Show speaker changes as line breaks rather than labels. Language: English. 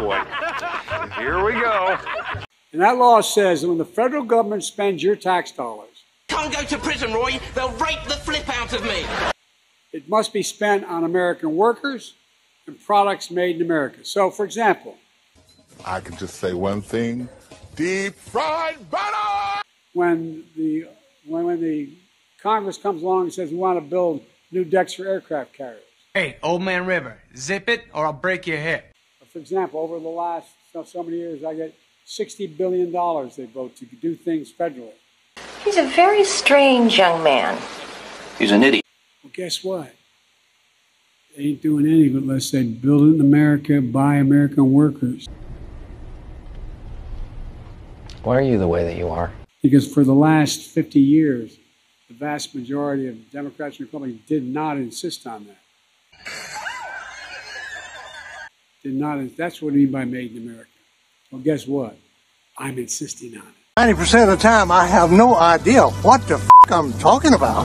Boy, here we go.
And that law says that when the federal government spends your tax dollars,
Can't go to prison, Roy. They'll rape the flip out of me.
it must be spent on American workers and products made in America. So, for example,
I can just say one thing deep fried butter!
when the when, when the Congress comes along and says we want to build new decks for aircraft carriers.
Hey, Old Man River, zip it or I'll break your hip.
For example, over the last so, so many years, I get sixty billion dollars they vote to do things federally.
He's a very strange young man.
He's an idiot.
Well, guess what? They ain't doing any of it unless they build it in America by American workers.
Why are you the way that you are?
Because for the last 50 years, the vast majority of Democrats and Republicans did not insist on that. Did not. That's what I mean by made in America. Well, guess what? I'm insisting on it.
90% of the time, I have no idea what the f I'm talking about.